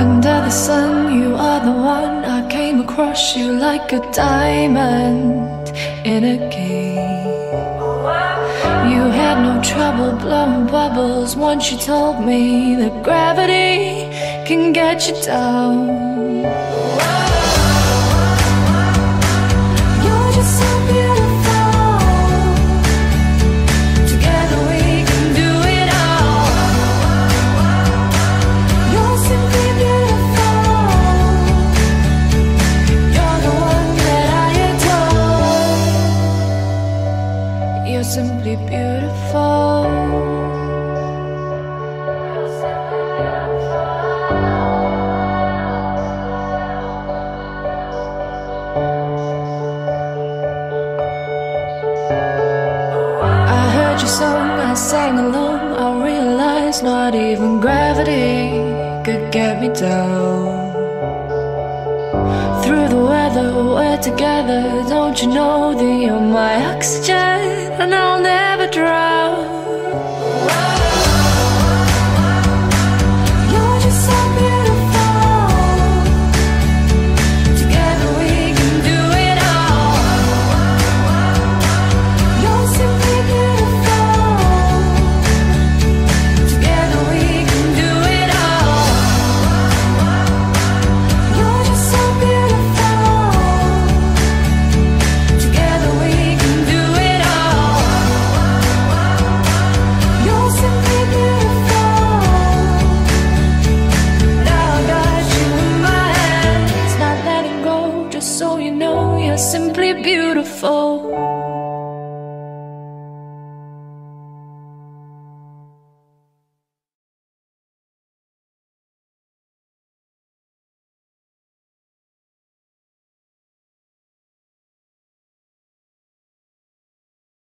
Under the sun, you are the one I came across you like a diamond in a game. You had no trouble blowing bubbles once you told me that gravity can get you down. Simply beautiful. I heard your song, I sang along. I realized not even gravity could get me down. Through the weather, together. Don't you know that you're my oxygen and I'll never drown? Just so you know, you're simply beautiful.